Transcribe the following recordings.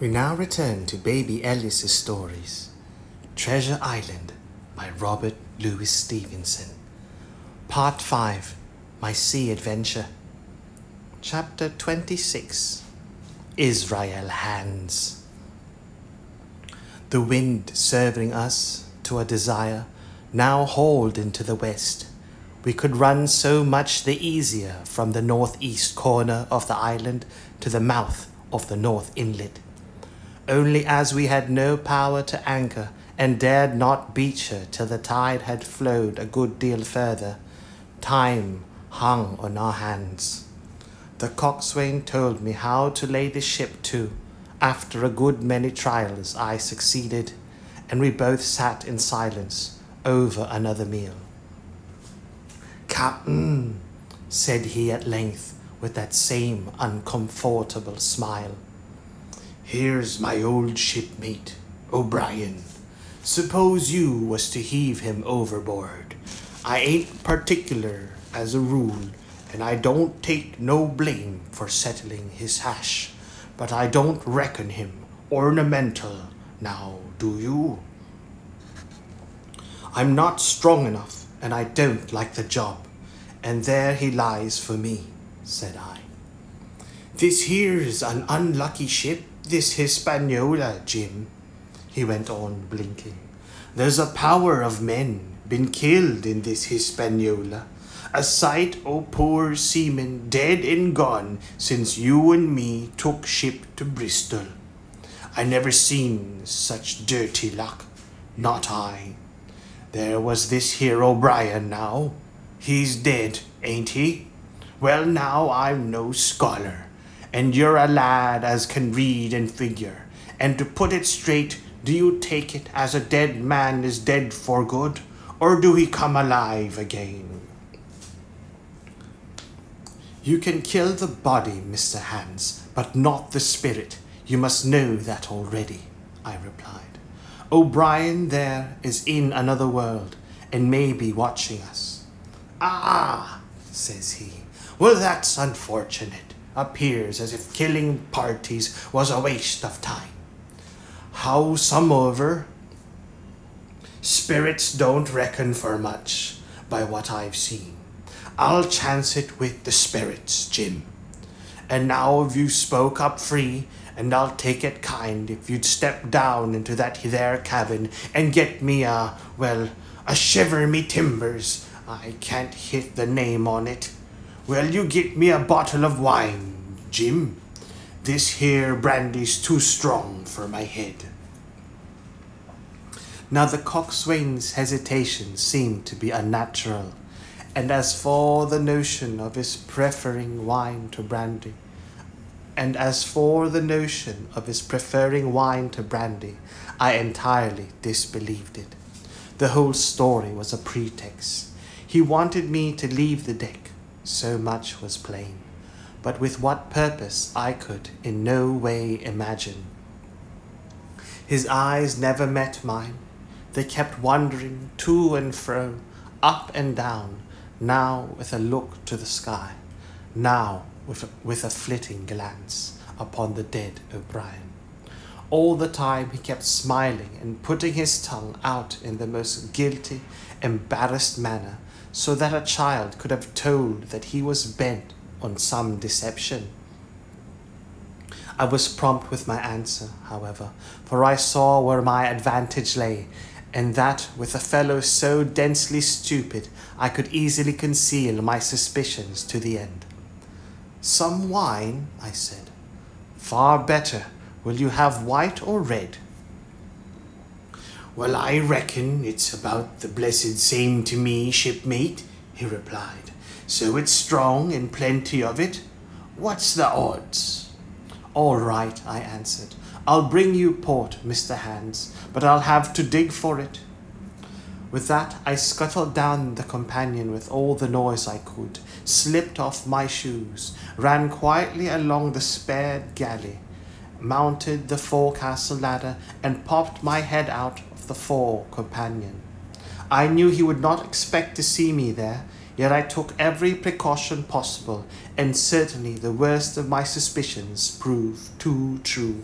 We now return to Baby Ellis's stories. Treasure Island by Robert Louis Stevenson. Part 5 My Sea Adventure. Chapter 26 Israel Hands. The wind serving us to a desire now hauled into the west. We could run so much the easier from the northeast corner of the island to the mouth of the north inlet only as we had no power to anchor and dared not beach her till the tide had flowed a good deal further, time hung on our hands. The coxswain told me how to lay the ship to. After a good many trials, I succeeded, and we both sat in silence over another meal. Captain, said he at length with that same uncomfortable smile. Here's my old shipmate, O'Brien. Suppose you was to heave him overboard. I ain't particular as a rule, and I don't take no blame for settling his hash, but I don't reckon him ornamental, now do you? I'm not strong enough, and I don't like the job, and there he lies for me, said I. This here's an unlucky ship, this Hispaniola, Jim, he went on, blinking. There's a power of men been killed in this Hispaniola. A sight o' poor seamen dead and gone since you and me took ship to Bristol. I never seen such dirty luck, not I. There was this here O'Brien now. He's dead, ain't he? Well, now I'm no scholar and you're a lad as can read and figure. And to put it straight, do you take it as a dead man is dead for good, or do he come alive again? You can kill the body, Mr. Hands, but not the spirit. You must know that already, I replied. O'Brien there is in another world and may be watching us. Ah, says he. Well, that's unfortunate appears as if killing parties was a waste of time. Howsomever, spirits don't reckon for much by what I've seen. I'll chance it with the spirits, Jim. And now if you spoke up free, and I'll take it kind if you'd step down into that there cabin and get me a, well, a shiver me timbers. I can't hit the name on it. Will you get me a bottle of wine, Jim? This here brandy's too strong for my head. Now the coxswain's hesitation seemed to be unnatural, and as for the notion of his preferring wine to brandy, and as for the notion of his preferring wine to brandy, I entirely disbelieved it. The whole story was a pretext. He wanted me to leave the deck, so much was plain, but with what purpose I could in no way imagine. His eyes never met mine. They kept wandering to and fro, up and down, now with a look to the sky, now with a, with a flitting glance upon the dead O'Brien. All the time he kept smiling and putting his tongue out in the most guilty, embarrassed manner so that a child could have told that he was bent on some deception. I was prompt with my answer, however, for I saw where my advantage lay, and that with a fellow so densely stupid I could easily conceal my suspicions to the end. Some wine, I said. Far better. Will you have white or red? Well, I reckon it's about the blessed same to me, shipmate, he replied. So it's strong and plenty of it. What's the odds? All right, I answered. I'll bring you port, Mr. Hands, but I'll have to dig for it. With that, I scuttled down the companion with all the noise I could, slipped off my shoes, ran quietly along the spared galley, mounted the forecastle ladder, and popped my head out of the fore companion. I knew he would not expect to see me there, yet I took every precaution possible, and certainly the worst of my suspicions proved too true.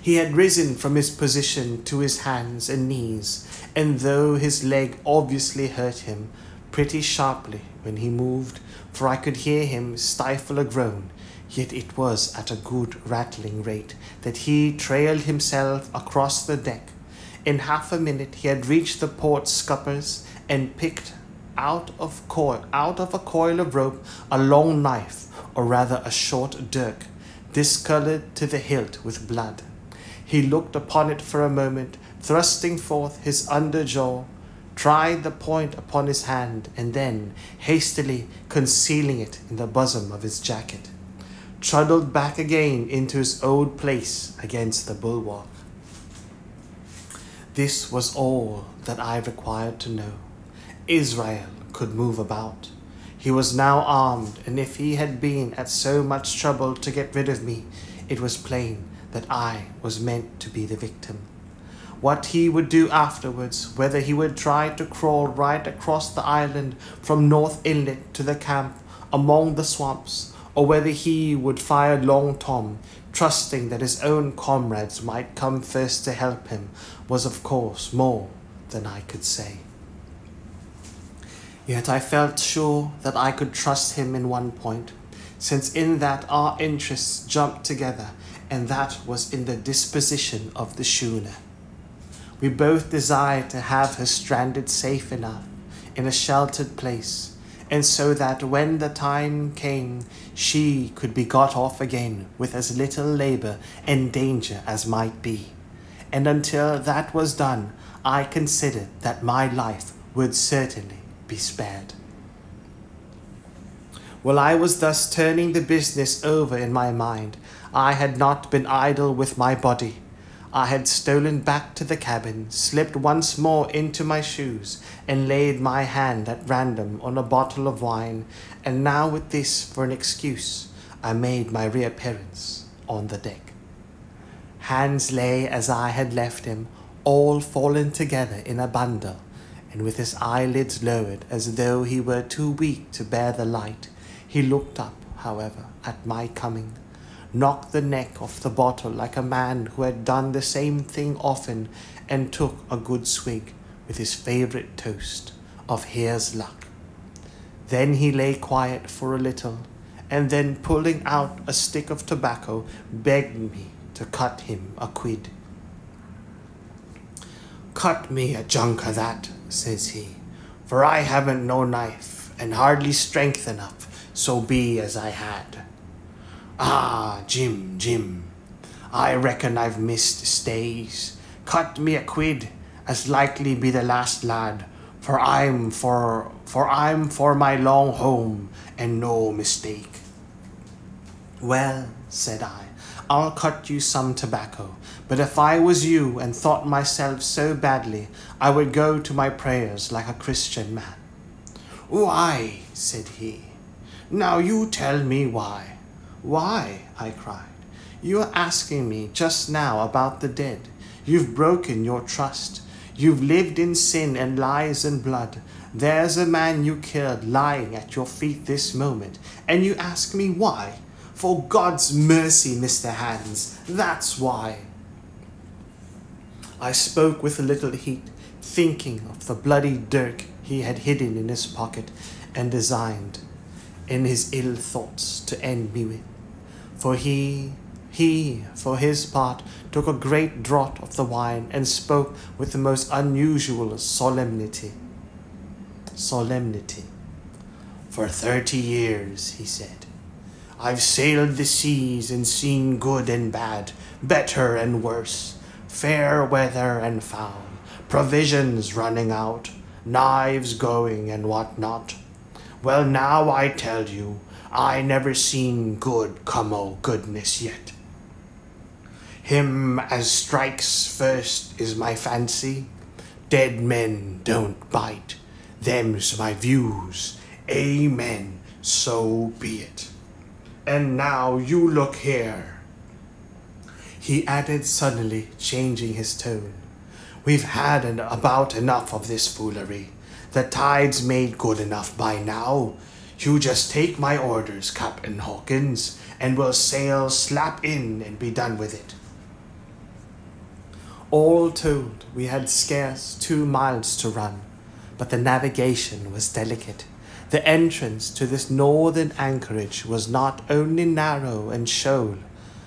He had risen from his position to his hands and knees, and though his leg obviously hurt him pretty sharply when he moved, for I could hear him stifle a groan, yet it was at a good rattling rate that he trailed himself across the deck. In half a minute he had reached the port scuppers and picked out of coil out of a coil of rope a long knife, or rather a short dirk, discoloured to the hilt with blood. He looked upon it for a moment, thrusting forth his under jaw, tried the point upon his hand, and then, hastily concealing it in the bosom of his jacket, trundled back again into his old place against the bulwark. This was all that I required to know. Israel could move about. He was now armed, and if he had been at so much trouble to get rid of me, it was plain that I was meant to be the victim. What he would do afterwards, whether he would try to crawl right across the island from North Inlet to the camp among the swamps, or whether he would fire Long Tom, trusting that his own comrades might come first to help him, was of course more than I could say. Yet I felt sure that I could trust him in one point, since in that our interests jumped together, and that was in the disposition of the schooner. We both desired to have her stranded safe enough in a sheltered place, and so that when the time came, she could be got off again with as little labor and danger as might be. And until that was done, I considered that my life would certainly be spared. While I was thus turning the business over in my mind, I had not been idle with my body. I had stolen back to the cabin, slipped once more into my shoes, and laid my hand at random on a bottle of wine, and now with this for an excuse, I made my reappearance on the deck. Hands lay as I had left him, all fallen together in a bundle, and with his eyelids lowered as though he were too weak to bear the light. He looked up, however, at my coming, knocked the neck off the bottle like a man who had done the same thing often, and took a good swig with his favourite toast of Here's Luck. Then he lay quiet for a little, and then pulling out a stick of tobacco, begged me to cut him a quid. Cut me a junk of that, says he, for I haven't no knife, and hardly strength enough, so be as I had. Ah, Jim, Jim, I reckon I've missed stays. Cut me a quid, as likely be the last lad, for I'm for for I'm for my long home, and no mistake. Well, said I, I'll cut you some tobacco, but if I was you and thought myself so badly, I would go to my prayers like a Christian man. Why? said he. Now you tell me why. Why? I cried. You are asking me just now about the dead. You've broken your trust. You've lived in sin and lies and blood. There's a man you killed lying at your feet this moment, and you ask me why? For God's mercy, Mr. Hands, that's why. I spoke with a little heat, thinking of the bloody dirk he had hidden in his pocket and designed, in his ill thoughts, to end me with. For he, he, for his part, took a great draught of the wine and spoke with the most unusual solemnity. Solemnity. For thirty years, he said, I've sailed the seas and seen good and bad, better and worse, fair weather and foul, provisions running out, knives going and what not. Well, now I tell you, I never seen good come o' goodness yet. Him as strikes first is my fancy. Dead men don't bite. Them's my views. Amen. So be it. And now you look here. He added suddenly, changing his tone. We've had an, about enough of this foolery. The tide's made good enough by now. You just take my orders, Captain Hawkins, and we'll sail slap in and be done with it. All told, we had scarce two miles to run, but the navigation was delicate. The entrance to this northern anchorage was not only narrow and shoal,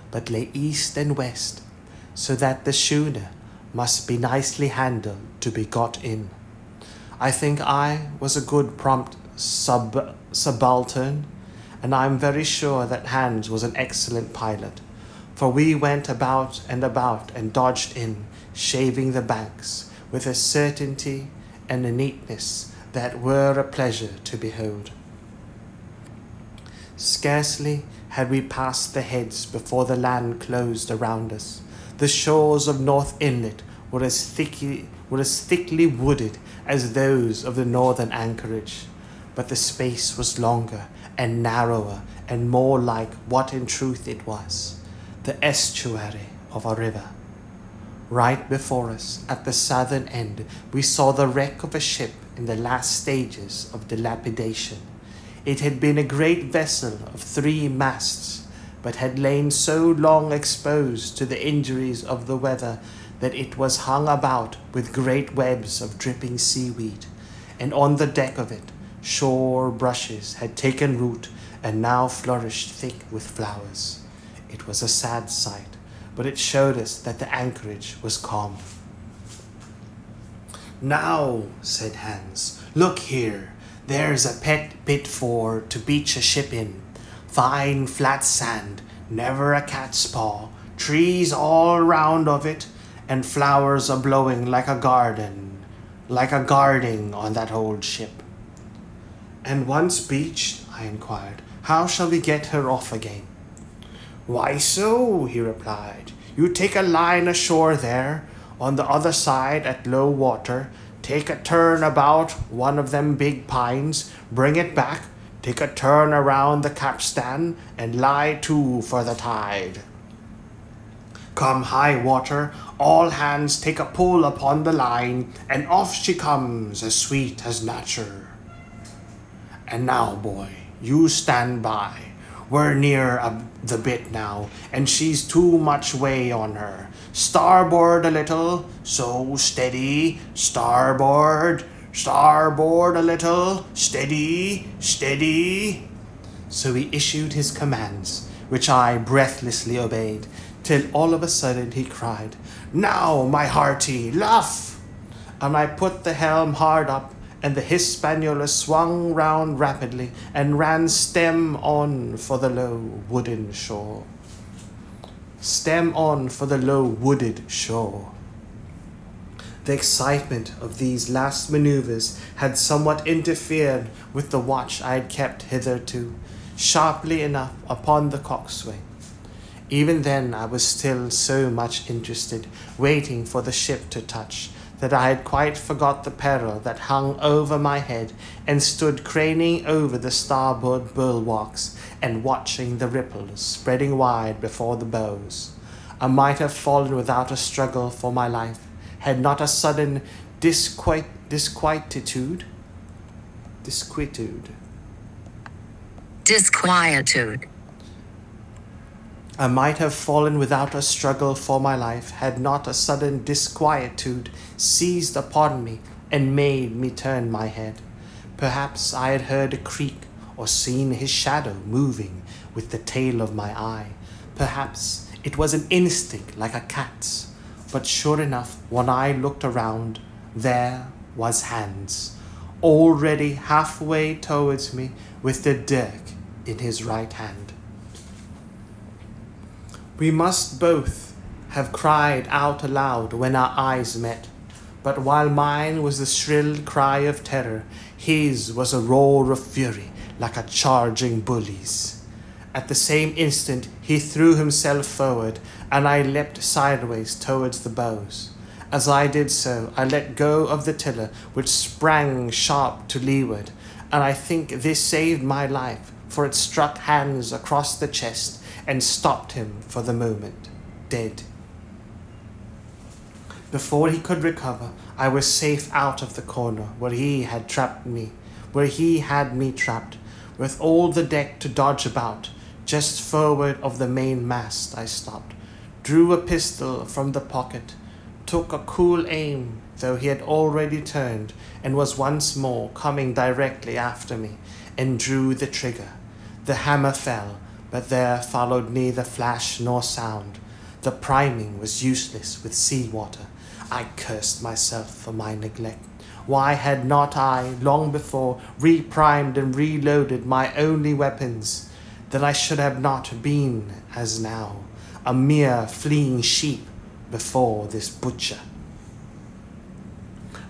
but lay east and west, so that the schooner must be nicely handled to be got in. I think I was a good prompt sub subaltern, and I am very sure that Hands was an excellent pilot, for we went about and about and dodged in, shaving the banks, with a certainty and a neatness that were a pleasure to behold. Scarcely had we passed the heads before the land closed around us. The shores of North Inlet were as thickly, were as thickly wooded as those of the northern anchorage, but the space was longer and narrower and more like what in truth it was the estuary of a river. Right before us, at the southern end, we saw the wreck of a ship in the last stages of dilapidation. It had been a great vessel of three masts, but had lain so long exposed to the injuries of the weather that it was hung about with great webs of dripping seaweed, and on the deck of it shore brushes had taken root and now flourished thick with flowers. It was a sad sight, but it showed us that the anchorage was calm. Now, said Hands, look here. There's a pet pit for to beach a ship in. Fine flat sand, never a cat's paw, trees all round of it, and flowers are blowing like a garden, like a garden on that old ship. And once beached, I inquired, how shall we get her off again? Why so, he replied. You take a line ashore there, on the other side at low water, take a turn about one of them big pines, bring it back, take a turn around the capstan, and lie to for the tide. Come high water, all hands take a pull upon the line, and off she comes as sweet as nature. And now, boy, you stand by. We're near the bit now, and she's too much way on her. Starboard a little, so steady. Starboard, starboard a little, steady, steady. So he issued his commands, which I breathlessly obeyed, till all of a sudden he cried, Now, my hearty, luff! And I put the helm hard up, and the Hispaniola swung round rapidly and ran stem on for the low wooden shore. Stem on for the low wooded shore. The excitement of these last maneuvers had somewhat interfered with the watch I had kept hitherto, sharply enough upon the coxswain. Even then, I was still so much interested, waiting for the ship to touch, that I had quite forgot the peril that hung over my head and stood craning over the starboard bulwarks and watching the ripples spreading wide before the bows. I might have fallen without a struggle for my life, had not a sudden disquiet, disquietude, disquietude, Disquietude. I might have fallen without a struggle for my life had not a sudden disquietude seized upon me and made me turn my head. Perhaps I had heard a creak or seen his shadow moving with the tail of my eye. Perhaps it was an instinct like a cat's. But sure enough, when I looked around, there was Hands, already halfway towards me with the dirk in his right hand. We must both have cried out aloud when our eyes met, but while mine was the shrill cry of terror, his was a roar of fury like a charging bully's. At the same instant, he threw himself forward, and I leapt sideways towards the bows. As I did so, I let go of the tiller, which sprang sharp to leeward, and I think this saved my life, for it struck Hands across the chest and stopped him for the moment, dead. Before he could recover, I was safe out of the corner where he had trapped me, where he had me trapped, with all the deck to dodge about. Just forward of the main mast, I stopped, drew a pistol from the pocket, took a cool aim, though he had already turned and was once more coming directly after me, and drew the trigger. The hammer fell, but there followed neither flash nor sound. The priming was useless with sea water. I cursed myself for my neglect. Why had not I, long before, reprimed and reloaded my only weapons, that I should have not been, as now, a mere fleeing sheep before this butcher?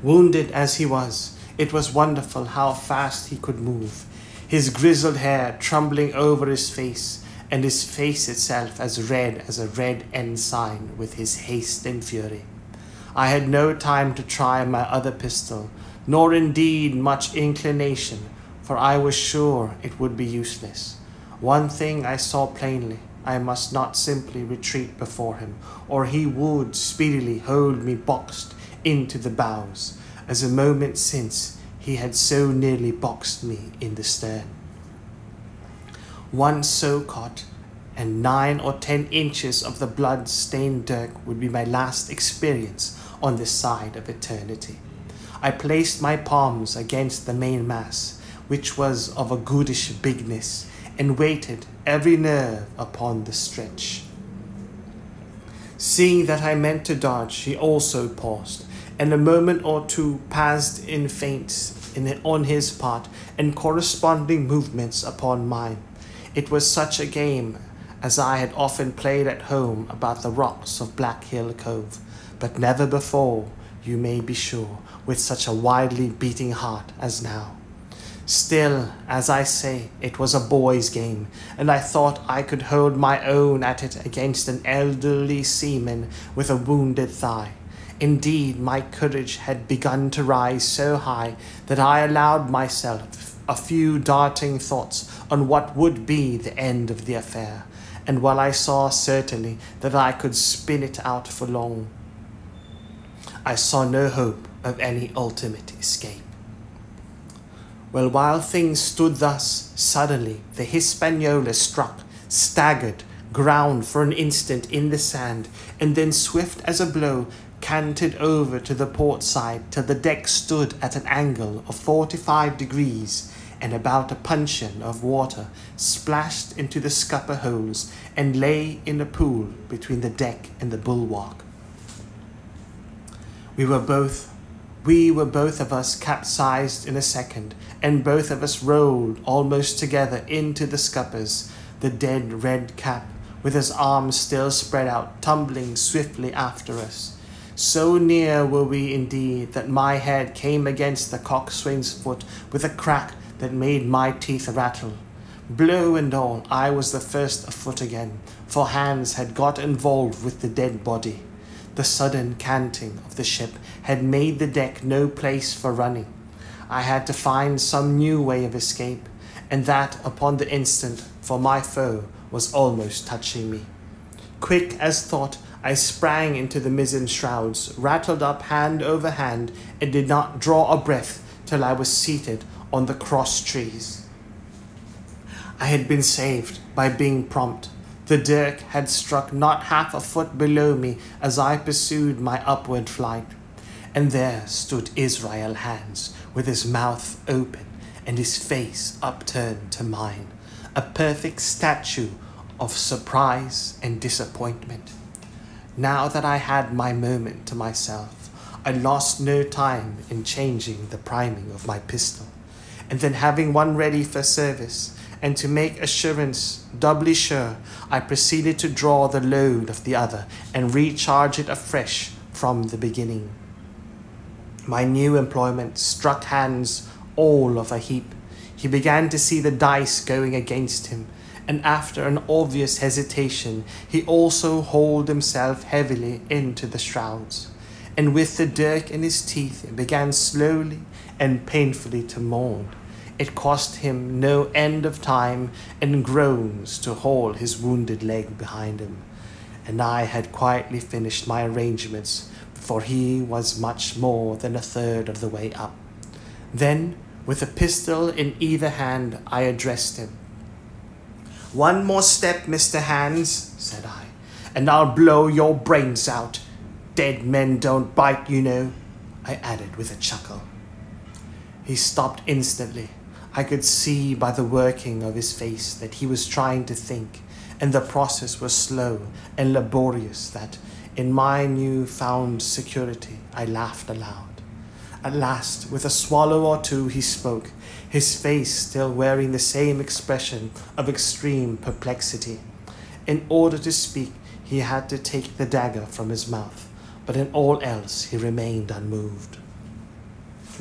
Wounded as he was, it was wonderful how fast he could move, his grizzled hair trembling over his face, and his face itself as red as a red ensign with his haste and fury. I had no time to try my other pistol, nor indeed much inclination, for I was sure it would be useless. One thing I saw plainly I must not simply retreat before him, or he would speedily hold me boxed into the bows, as a moment since he had so nearly boxed me in the stern. One so caught, and nine or ten inches of the blood stained dirk would be my last experience on this side of eternity. I placed my palms against the main mast, which was of a goodish bigness, and waited every nerve upon the stretch. Seeing that I meant to dodge, he also paused, and a moment or two passed in feints in, on his part and corresponding movements upon mine. It was such a game as I had often played at home about the rocks of Black Hill Cove, but never before, you may be sure, with such a wildly beating heart as now. Still, as I say, it was a boy's game, and I thought I could hold my own at it against an elderly seaman with a wounded thigh. Indeed, my courage had begun to rise so high that I allowed myself a few darting thoughts on what would be the end of the affair, and while I saw certainly that I could spin it out for long, I saw no hope of any ultimate escape. Well, while things stood thus, suddenly the Hispaniola struck, staggered, ground for an instant in the sand, and then, swift as a blow, canted over to the port side till the deck stood at an angle of 45 degrees, and about a puncheon of water splashed into the scupper holes and lay in a pool between the deck and the bulwark. We were both we were both of us capsized in a second, and both of us rolled almost together into the scuppers, the dead red cap, with his arms still spread out, tumbling swiftly after us. So near were we indeed that my head came against the coxswain's foot with a crack that made my teeth rattle. Blow and all, I was the first afoot again, for hands had got involved with the dead body. The sudden canting of the ship had made the deck no place for running. I had to find some new way of escape, and that upon the instant, for my foe was almost touching me. Quick as thought, I sprang into the mizzen shrouds, rattled up hand over hand, and did not draw a breath till I was seated on the cross trees. I had been saved by being prompt. The dirk had struck not half a foot below me as I pursued my upward flight. And there stood Israel Hands, with his mouth open and his face upturned to mine, a perfect statue of surprise and disappointment. Now that I had my moment to myself, I lost no time in changing the priming of my pistol, and then having one ready for service, and to make assurance doubly sure, I proceeded to draw the load of the other and recharge it afresh from the beginning. My new employment struck Hands all of a heap. He began to see the dice going against him, and after an obvious hesitation, he also hauled himself heavily into the shrouds, and with the dirk in his teeth began slowly and painfully to mourn. It cost him no end of time and groans to haul his wounded leg behind him, and I had quietly finished my arrangements, for he was much more than a third of the way up. Then, with a pistol in either hand, I addressed him. One more step, Mr. Hands, said I, and I'll blow your brains out. dead men don't bite, you know, I added with a chuckle. He stopped instantly. I could see by the working of his face that he was trying to think, and the process was slow and laborious that, in my new found security, I laughed aloud. At last, with a swallow or two, he spoke, his face still wearing the same expression of extreme perplexity. In order to speak, he had to take the dagger from his mouth, but in all else he remained unmoved.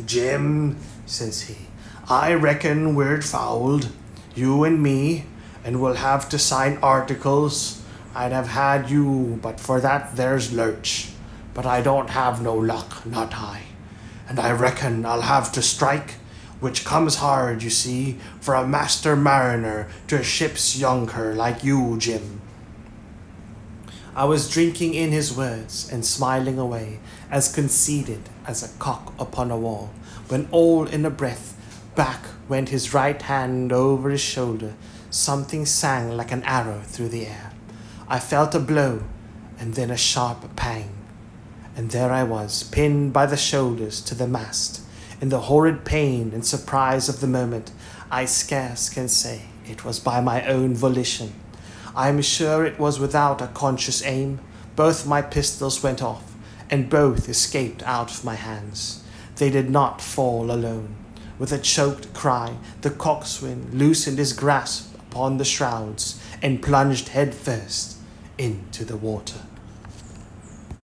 Jim, says he, I reckon we're fouled, you and me, and we'll have to sign articles. I'd have had you, but for that there's Lurch. But I don't have no luck, not I. And I reckon I'll have to strike, which comes hard, you see, for a master mariner to a ship's younker like you, Jim. I was drinking in his words and smiling away, as conceited as a cock upon a wall, when all in a breath back went his right hand over his shoulder. Something sang like an arrow through the air. I felt a blow and then a sharp pang. And there I was, pinned by the shoulders to the mast. In the horrid pain and surprise of the moment, I scarce can say it was by my own volition. I am sure it was without a conscious aim. Both my pistols went off, and both escaped out of my hands. They did not fall alone. With a choked cry, the coxswain loosened his grasp upon the shrouds and plunged headfirst into the water.